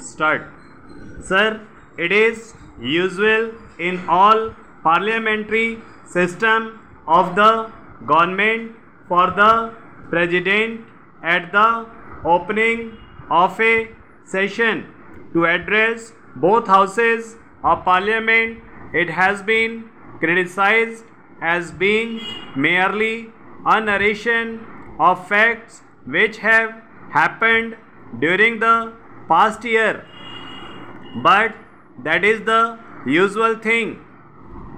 start. Sir, it is usual in all parliamentary system of the government for the president at the opening of a session to address both houses of parliament. It has been criticized as being merely a narration of facts which have happened during the past year. But that is the usual thing.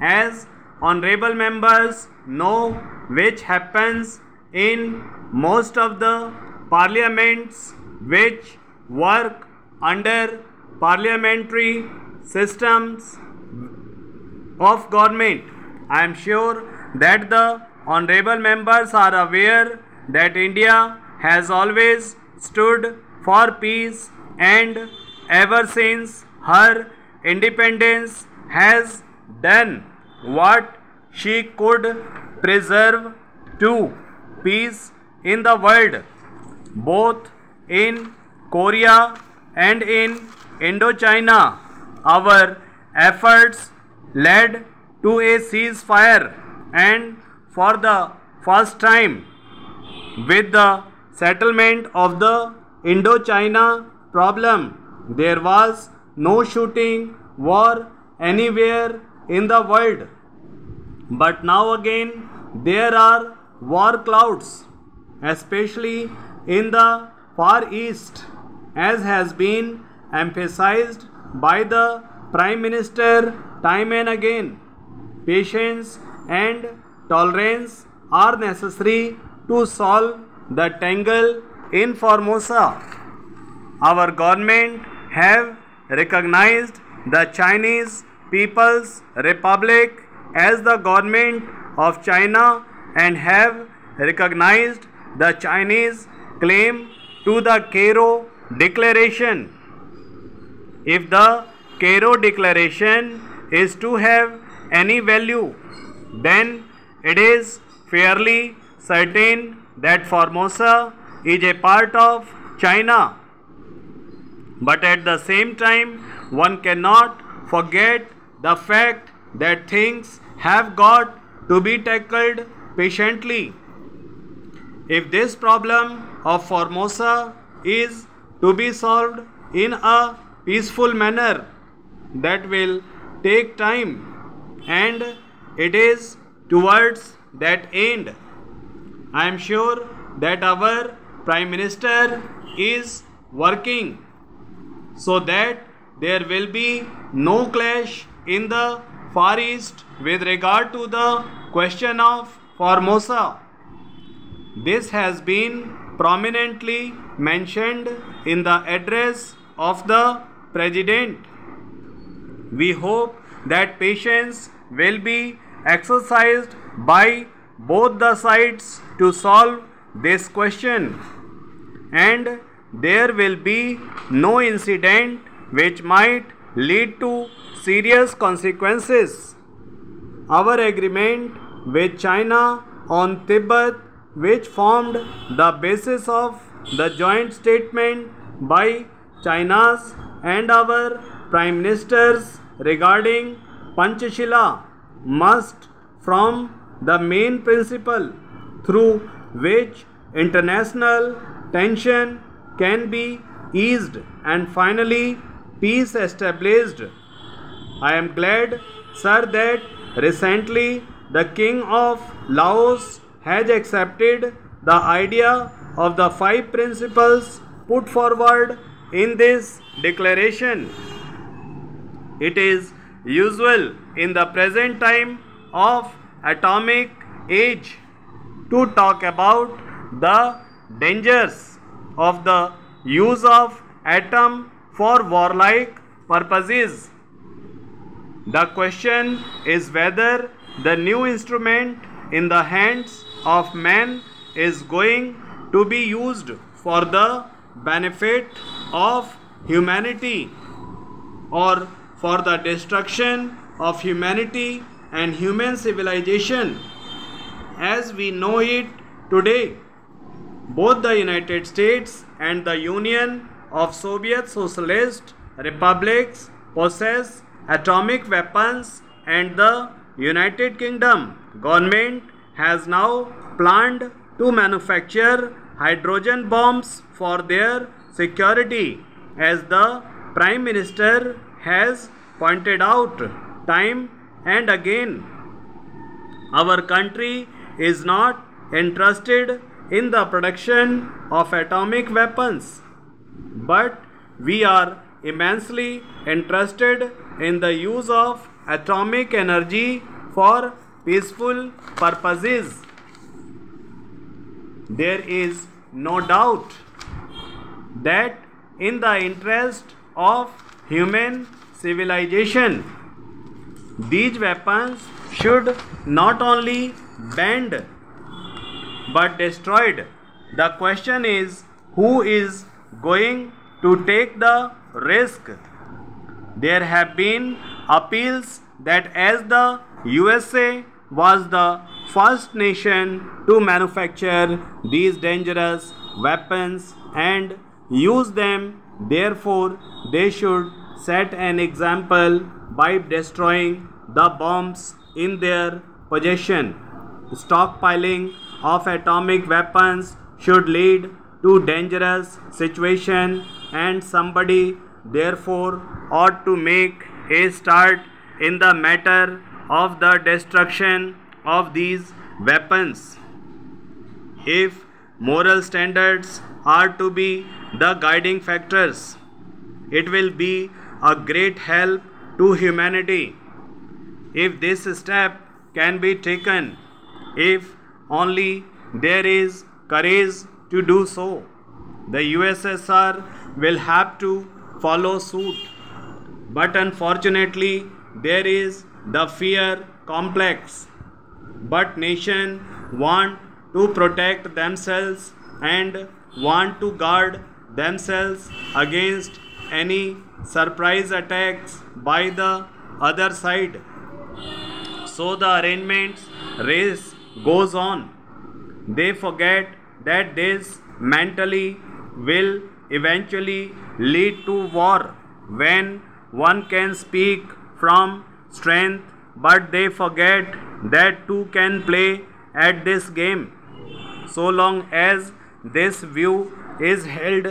As honorable members know, which happens in most of the parliaments which work under parliamentary systems of government. I am sure that the honorable members are aware that India has always stood for peace and ever since her independence has done what she could preserve to peace in the world both in Korea and in Indochina. Our efforts led to a ceasefire and for the first time with the settlement of the Indochina problem. There was no shooting war anywhere in the world. But now again there are war clouds especially in the far east as has been emphasized by the prime minister time and again. Patience and tolerance are necessary to solve the tangle in Formosa. Our government have recognized the Chinese People's Republic as the government of China and have recognized the Chinese claim to the Cairo Declaration. If the Cairo Declaration is to have any value, then it is fairly certain that Formosa is a part of China. But at the same time, one cannot forget the fact that things have got to be tackled patiently. If this problem of Formosa is to be solved in a peaceful manner, that will take time and it is towards that end. I am sure that our Prime Minister is working so that there will be no clash in the Far East with regard to the question of Formosa. This has been prominently mentioned in the address of the President. We hope that patience will be exercised by both the sides to solve this question and there will be no incident which might lead to serious consequences. Our agreement with China on Tibet, which formed the basis of the joint statement by China's and our prime ministers regarding Panchashila, must from the main principle through which international tension can be eased and finally peace established. I am glad, sir, that recently the King of Laos has accepted the idea of the five principles put forward in this declaration. It is usual in the present time of atomic age to talk about the dangers of the use of atom for warlike purposes. The question is whether the new instrument in the hands of man is going to be used for the benefit of humanity or for the destruction of humanity and human civilization as we know it today. Both the United States and the Union of Soviet Socialist republics possess atomic weapons and the United Kingdom government has now planned to manufacture hydrogen bombs for their security. As the prime minister has pointed out time and again our country is not interested in the production of atomic weapons but we are immensely interested in the use of atomic energy for peaceful purposes. There is no doubt that in the interest of human civilization, these weapons should not only banned but destroyed. The question is who is going to take the risk. There have been appeals that as the USA was the first nation to manufacture these dangerous weapons and use them, therefore, they should set an example by destroying the bombs in their possession. Stockpiling of atomic weapons should lead to dangerous situation and somebody therefore ought to make a start in the matter of the destruction of these weapons. If moral standards are to be the guiding factors, it will be a great help to humanity. If this step can be taken, if only there is courage to do so. The USSR will have to follow suit. But unfortunately, there is the fear complex. But nation want to protect themselves and want to guard themselves against any surprise attacks by the other side. So the arrangements race goes on. They forget that this mentally will eventually lead to war when one can speak from strength but they forget that two can play at this game so long as this view is held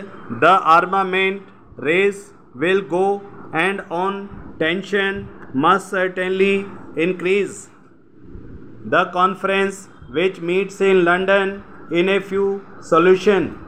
the armament race will go and on tension must certainly increase the conference which meets in london in a few solution.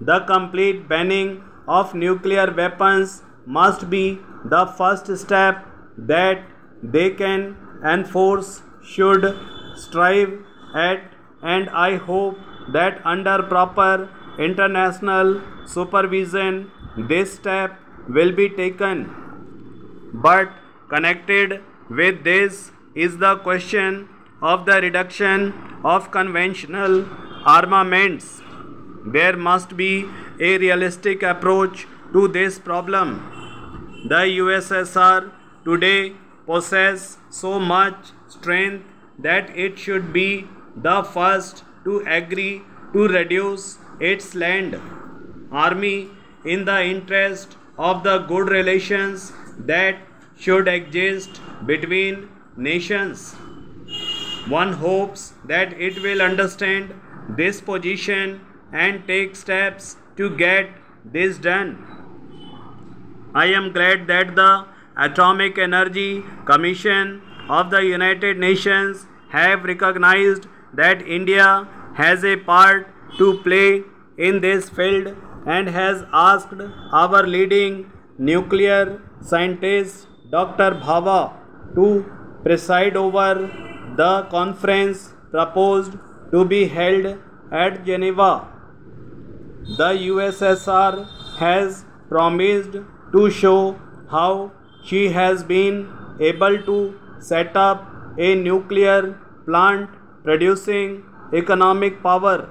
The complete banning of nuclear weapons must be the first step that they can enforce should strive at and I hope that under proper international supervision this step will be taken. But connected with this is the question of the reduction of conventional armaments. There must be a realistic approach to this problem. The USSR today possesses so much strength that it should be the first to agree to reduce its land army in the interest of the good relations that should exist between nations. One hopes that it will understand this position and take steps to get this done. I am glad that the Atomic Energy Commission of the United Nations have recognized that India has a part to play in this field and has asked our leading nuclear scientist Dr. Bhabha to preside over the conference proposed to be held at Geneva. The USSR has promised to show how she has been able to set up a nuclear plant producing economic power.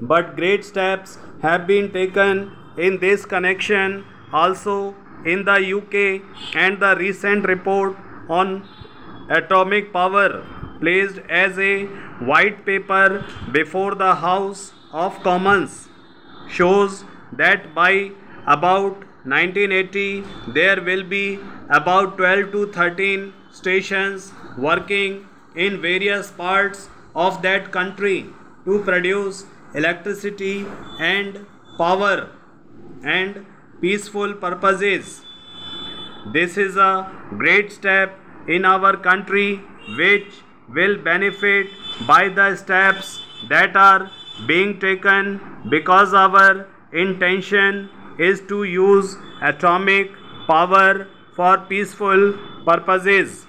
But great steps have been taken in this connection also in the UK and the recent report on atomic power placed as a white paper before the House of Commons shows that by about 1980 there will be about 12 to 13 stations working in various parts of that country to produce electricity and power and peaceful purposes. This is a great step in our country which will benefit by the steps that are being taken because our intention is to use atomic power for peaceful purposes.